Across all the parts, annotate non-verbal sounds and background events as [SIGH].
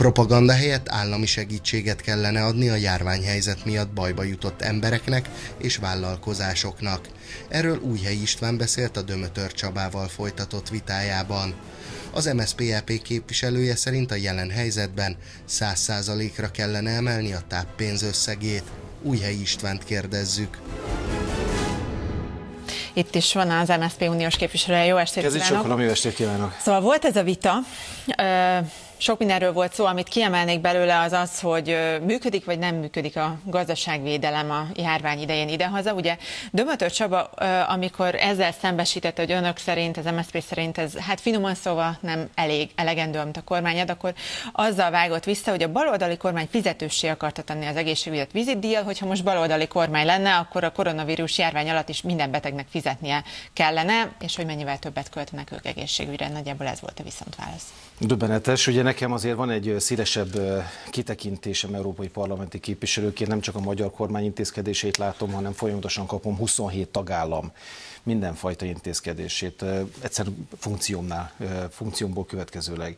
Propaganda helyett állami segítséget kellene adni a járványhelyzet miatt bajba jutott embereknek és vállalkozásoknak. Erről Újhely István beszélt a Dömötör Csabával folytatott vitájában. Az MSZPLP képviselője szerint a jelen helyzetben 100%-ra kellene emelni a táppénz összegét. Újhely Istvánt kérdezzük. Itt is van az MSZP uniós képviselője. Jó estét Kezdjük kívánok! jó estét kívánok! Szóval volt ez a vita, sok mindenről volt szó, amit kiemelnék belőle az az, hogy működik vagy nem működik a gazdaságvédelem a járvány idején idehaza. Ugye Dömötör Csaba, amikor ezzel szembesítette, hogy önök szerint, az MSZP szerint ez hát finoman szóval nem elég, elegendő, amit a kormány ad, akkor azzal vágott vissza, hogy a baloldali kormány fizetőssé akarta tenni az egészségügyet vizitdíjat, hogyha most baloldali kormány lenne, akkor a koronavírus járvány alatt is minden betegnek fizetnie kellene, és hogy mennyivel többet költenek ők egészségügyre. Nagyjából ez volt a viszontválasz. Döbbenetes, ugye nekem azért van egy szélesebb kitekintésem európai parlamenti képviselőként, nem csak a magyar kormány intézkedését látom, hanem folyamatosan kapom 27 tagállam mindenfajta intézkedését, egyszer funkciómnál, funkciómból következőleg.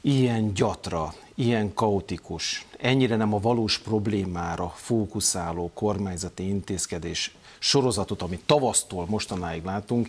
Ilyen gyatra, ilyen kaotikus, ennyire nem a valós problémára fókuszáló kormányzati intézkedés sorozatot, amit tavasztól mostanáig látunk,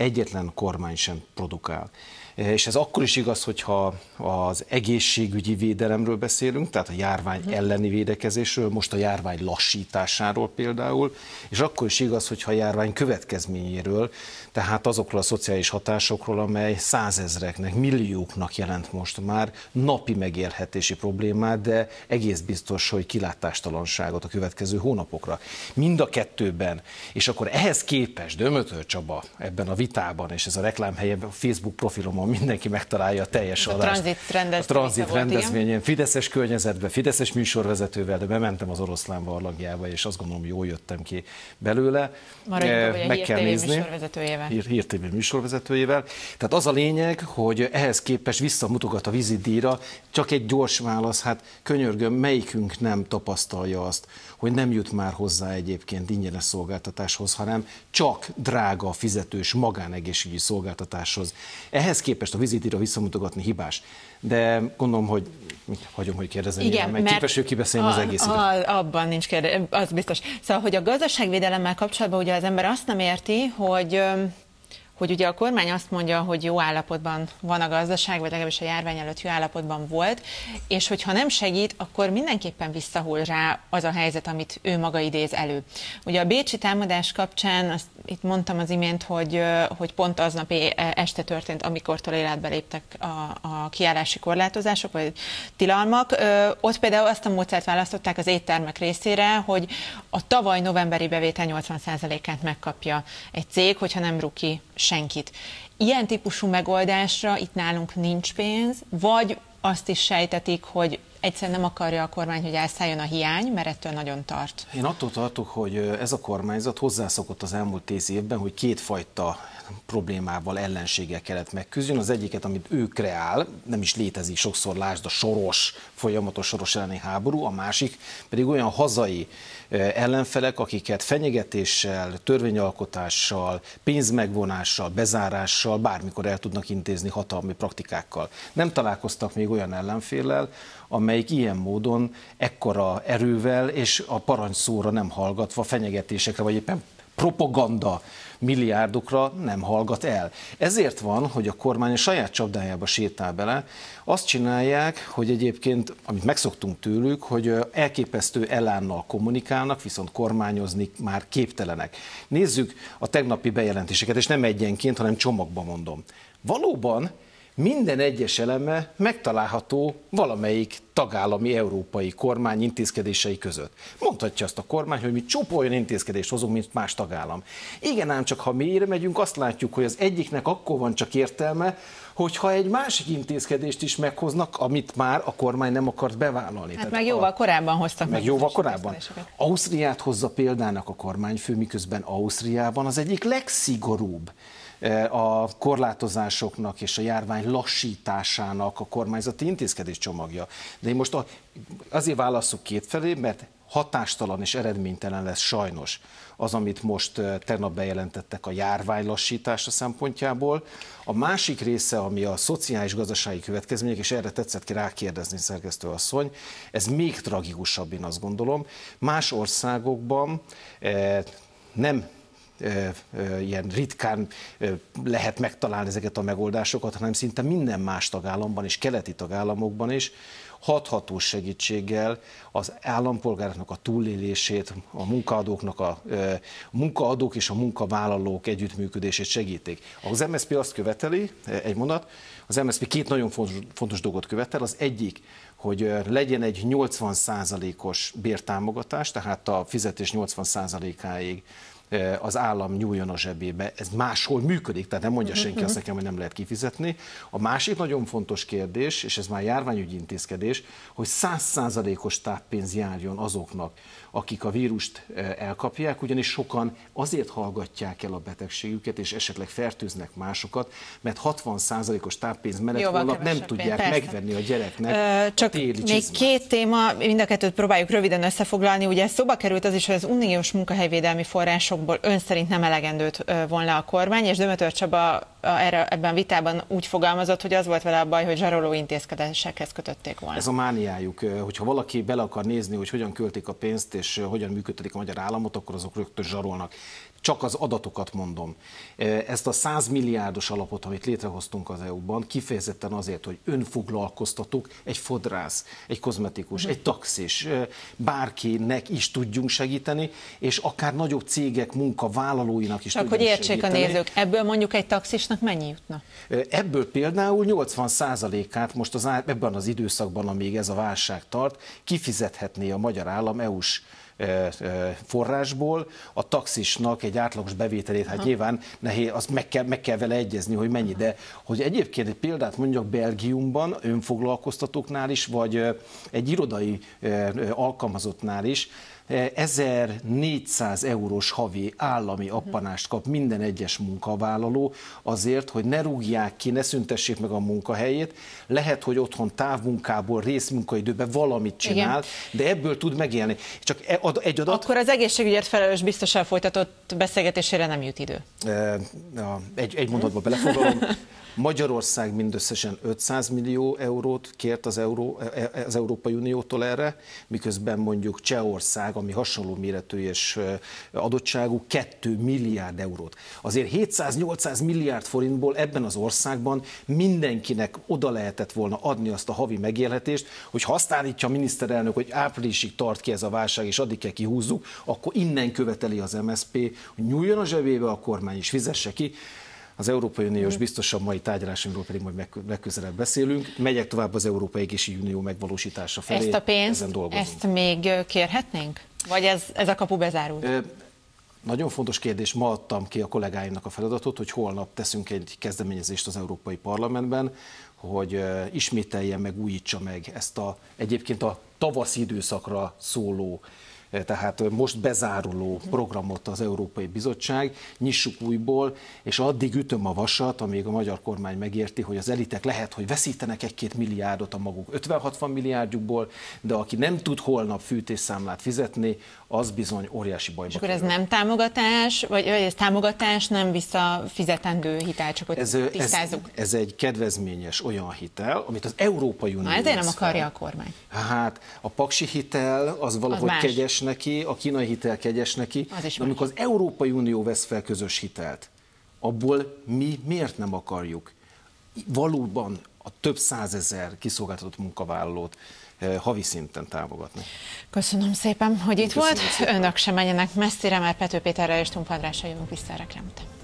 egyetlen kormány sem produkál. És ez akkor is igaz, hogyha az egészségügyi védelemről beszélünk, tehát a járvány mhm. elleni védekezésről, most a járvány lassításáról például, és akkor is igaz, hogyha a járvány következményéről, tehát azokról a szociális hatásokról, amely százezreknek, millióknak jelent most már napi megélhetési problémát, de egész biztos, hogy kilátástalanságot a következő hónapokra. Mind a kettőben, és akkor ehhez képest Dömötör Csaba ebben a vitában, és ez a reklámhelye a Facebook profilomon mindenki megtalálja a teljes a adást. Transit rendezvény. A tranzit rendezvényen, Fideszes környezetbe, Fideszes műsorvezetővel, de bementem az oroszlán barlangjába, és azt gondolom, jól jöttem ki belőle. Maradjunk, e, meg kell nézni. Műsorvezetőjével. Hír, Hír TV műsorvezetőjével. Tehát az a lényeg, hogy ehhez képest visszamutogat a vízidíjra, csak egy gyors válasz, hát könyörgöm, melyikünk nem tapasztalja azt, hogy nem jut már hozzá egyébként ingyenes szolgáltatáshoz, hanem csak drága, fizetős magánegészségügyi szolgáltatáshoz. Ehhez képest a vizitira visszamutogatni hibás. De gondolom, hogy hagyom, hogy kérdezem, Igen, mert képes ő kibeszélni az egészet. Abban nincs kérdés, az biztos. Szóval, hogy a gazdaságvédelemmel kapcsolatban ugye az ember azt nem érti, hogy hogy ugye a kormány azt mondja, hogy jó állapotban van a gazdaság, vagy legalábbis a járvány előtt jó állapotban volt, és hogyha nem segít, akkor mindenképpen visszahull rá az a helyzet, amit ő maga idéz elő. Ugye a Bécsi támadás kapcsán, azt itt mondtam az imént, hogy, hogy pont aznap este történt, amikor életbe léptek a, a kiállási korlátozások, vagy tilalmak. Ott például azt a módszert választották az éttermek részére, hogy a tavaly novemberi bevétel 80%-át megkapja egy cég, hogyha nem ruki senkit. Ilyen típusú megoldásra itt nálunk nincs pénz, vagy azt is sejtetik, hogy egyszerűen nem akarja a kormány, hogy elszálljon a hiány, mert ettől nagyon tart. Én attól tartok, hogy ez a kormányzat hozzászokott az elmúlt tíz évben, hogy kétfajta problémával, ellenséggel kellett megküzdjön. Az egyiket, amit ő kreál, nem is létezik sokszor, lásd a soros, folyamatos soros elleni háború, a másik pedig olyan hazai ellenfelek, akiket fenyegetéssel, törvényalkotással, pénzmegvonással, bezárással bármikor el tudnak intézni hatalmi praktikákkal. Nem találkoztak még olyan ellenféllel, amelyik ilyen módon ekkora erővel és a parancsszóra nem hallgatva fenyegetésekre, vagy éppen propaganda milliárdokra nem hallgat el. Ezért van, hogy a kormány a saját csapdájába sétál bele. Azt csinálják, hogy egyébként, amit megszoktunk tőlük, hogy elképesztő elánnal kommunikálnak, viszont kormányozni már képtelenek. Nézzük a tegnapi bejelentéseket, és nem egyenként, hanem csomagban mondom. Valóban minden egyes eleme megtalálható valamelyik tagállami európai kormány intézkedései között. Mondhatja azt a kormány, hogy mi csupa olyan intézkedést hozunk, mint más tagállam. Igen, ám csak ha mélyre megyünk, azt látjuk, hogy az egyiknek akkor van csak értelme, hogyha egy másik intézkedést is meghoznak, amit már a kormány nem akart bevállalni. Hát meg jóval a, korábban hoztak meg. jóval korábban. Ausztriát hozza példának a kormányfő, miközben Ausztriában az egyik legszigorúbb a korlátozásoknak és a járvány lassításának a kormányzati intézkedés csomagja. De én most azért válaszok kétfelé, mert hatástalan és eredménytelen lesz sajnos az, amit most tegnap bejelentettek a járvány lassítása szempontjából. A másik része, ami a szociális-gazdasági következmények, és erre tetszett ki rákérdezni szerkesztő asszony, ez még tragikusabb, én azt gondolom. Más országokban nem ilyen ritkán lehet megtalálni ezeket a megoldásokat, hanem szinte minden más tagállamban és keleti tagállamokban is hatható segítséggel az állampolgároknak a túlélését, a munkaadóknak a, a munkaadók és a munkavállalók együttműködését segítik. Az MSZP azt követeli, egy mondat, az MSZP két nagyon fontos, fontos dolgot követel. Az egyik, hogy legyen egy 80%-os bértámogatás, tehát a fizetés 80%-áig az állam nyúljon a zsebébe. Ez máshol működik, tehát nem mondja senki azt nekem, hogy nem lehet kifizetni. A másik nagyon fontos kérdés, és ez már járványügyi intézkedés, hogy százszázalékos táppénz járjon azoknak, akik a vírust elkapják, ugyanis sokan azért hallgatják el a betegségüket, és esetleg fertőznek másokat, mert 60%-os táppénz mellett holnap nem tudják Persze. megvenni a gyereknek Ö, Csak a téli még két téma, mind a kettőt próbáljuk röviden összefoglalni. Ugye szóba került az is, hogy az uniós munkahelyvédelmi forrásokból ön szerint nem elegendőt volna a kormány, és Dömötör Csaba erre, ebben vitában úgy fogalmazott, hogy az volt vele a baj, hogy zsaroló intézkedésekhez kötötték volna. Ez a mániájuk, hogyha valaki bele akar nézni, hogy hogyan költik a pénzt, és hogyan működik a magyar államot, akkor azok rögtön zsarolnak. Csak az adatokat mondom. Ezt a 100 milliárdos alapot, amit létrehoztunk az EU-ban, kifejezetten azért, hogy önfoglalkoztatók, egy fodrász, egy kozmetikus, egy taxis, bárkinek is tudjunk segíteni, és akár nagyobb cégek munkavállalóinak is Csak hogy értsék segíteni. a nézők, ebből mondjuk egy taxisnak mennyi jutna? Ebből például 80%-át most az, ebben az időszakban, amíg ez a válság tart, kifizethetné a magyar állam EU-s forrásból, a taxisnak egy átlagos bevételét, hát Aha. nyilván nehéz, azt meg kell, meg kell vele egyezni, hogy mennyi, de hogy egyébként egy példát mondjak Belgiumban, önfoglalkoztatóknál is, vagy egy irodai alkalmazottnál is, 1400 eurós havi állami appanást kap minden egyes munkavállaló azért, hogy ne rúgják ki, ne szüntessék meg a munkahelyét. Lehet, hogy otthon távmunkából, részmunkaidőben valamit csinál, Igen. de ebből tud megélni. Csak e- egy adat... Akkor az egészségügyért felelős biztosan folytatott beszélgetésére nem jut idő. Egy, egy mondatba belefoglalom. [LAUGHS] Magyarország mindösszesen 500 millió eurót kért az, Euró, e, e, az Európai Uniótól erre, miközben mondjuk Csehország, ami hasonló méretű és adottságú, 2 milliárd eurót. Azért 700-800 milliárd forintból ebben az országban mindenkinek oda lehetett volna adni azt a havi megélhetést, hogy ha azt állítja a miniszterelnök, hogy áprilisig tart ki ez a válság, és addig kell kihúzzuk, akkor innen követeli az MSP, hogy nyúljon a zsebébe a kormány, és fizesse ki. Az Európai Uniós biztosabb mai tárgyalásainkról pedig majd legközelebb beszélünk. Megyek tovább az Európai Egészségügyi Unió megvalósítása felé. Ezt a pénzt, ezt még kérhetnénk? Vagy ez, ez a kapu bezárult? Ö, nagyon fontos kérdés, ma adtam ki a kollégáimnak a feladatot, hogy holnap teszünk egy kezdeményezést az Európai Parlamentben, hogy ismételje meg, újítsa meg ezt a egyébként a tavaszi időszakra szóló tehát most bezáruló programot az Európai Bizottság, nyissuk újból, és addig ütöm a vasat, amíg a magyar kormány megérti, hogy az elitek lehet, hogy veszítenek egy-két milliárdot a maguk 50-60 milliárdjukból, de aki nem tud holnap fűtésszámlát fizetni, az bizony óriási bajba És akkor ez nem támogatás, vagy ez támogatás, nem visszafizetendő hitel, csak hogy ez, tisztázzuk. Ez, ez egy kedvezményes olyan hitel, amit az Európai Unió... Na, ezért nem akarja a kormány. Hát a paksi hitel az valahogy az kegyes neki, a kínai hitel kegyes neki, az is de amikor az Európai Unió vesz fel közös hitelt, abból mi miért nem akarjuk valóban a több százezer kiszolgáltatott munkavállalót eh, havi szinten támogatni. Köszönöm szépen, hogy itt Köszönöm volt. Szépen. Önök sem menjenek messzire, mert Pető Péterrel és Tump Andrással jövünk vissza a reklámot.